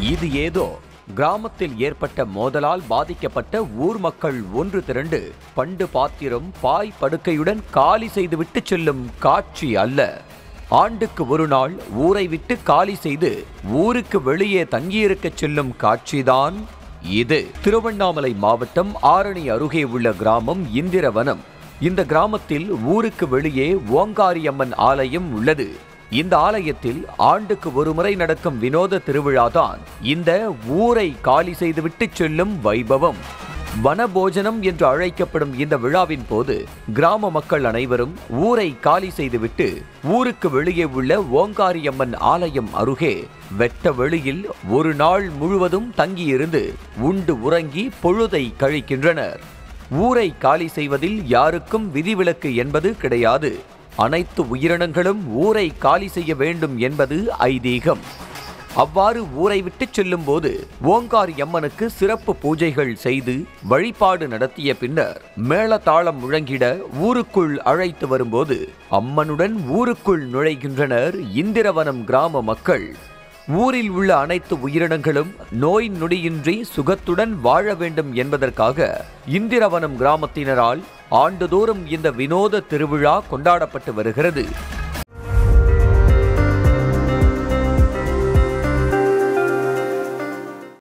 இது ஏதோ கிராமத்தில் ஏற்பட்ட மோதலால் பாதிக்கப்பட்ட ஊர் மக்கள் ஒன்று திரண்டு பண்டு பாத்திரம் பாய் படுக்கையுடன் காலி செய்துவிட்டு செல்லும் காட்சி அல்ல. ஆண்டுக்கு ஒரு நாள் ஊரை விட்டு காலி செய்து ஊருக்கு வெளியே தங்கியிருக்கச் செல்லும் காட்சிதான் இது. திருவண்ணாமலை மாவட்டம் ஆரணி அருகே உள்ள கிராமம் இந்திரவனம். இந்த கிராமத்தில் ஊருக்கு வெளியே ஓங்காரியம்மன் ஆலயம் உள்ளது. இந்த ஆலயத்தில் ஆண்டுக்கு ஒருமுறை நடக்கும் வினோத திருவிழாதான் இந்த ஊரை காலி செய்துவிட்டு செல்லும் வைபவம். வனபோஜனம் என்று அழைக்கப்படும் இந்த விழாவின் போது கிராம மக்கள் அனைவரும் ஊரை காலி செய்துவிட்டு ஊருக்கு வெளியே உள்ள ஓங்காரியம்மன் ஆலயம் அருகே வெட்ட வெளியில் ஒரு நாள் முழுவதும் தங்கியிருந்து உண்டு உறங்கி பொழுதை கழிக்கின்றனர். ஊரை காலி செய்வதில் யாருக்கும் விதிவிலக்கு என்பது கிடையாது. அனைத்து உயிரினங்களும் ஊரை காலி செய்ய வேண்டும் என்பது ஐதீகம். அவ்வாறு ஊரை விட்டு செல்லும்போது ஓங்கார் எம்மனுக்கு சிறப்பு பூஜைகள் செய்து வழிபாடு நடத்திய பின்னர் மேளதாளம் முழங்கிட ஊருக்குள் அழைத்து வரும்போது அம்மனுடன் ஊருக்குள் நுழைகின்றனர் இந்திரவனம் கிராம மக்கள். ஊரில் உள்ள அனைத்து உயிரினங்களும் நோய் நொடியின்றி சுகத்துடன் வாழ வேண்டும் என்பதற்காக இந்திரவனம் கிராமத்தினரால் ஆண்டுதோறும் இந்த வினோத திருவிழா கொண்டாடப்பட்டு வருகிறது.